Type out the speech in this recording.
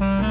Mm-hmm.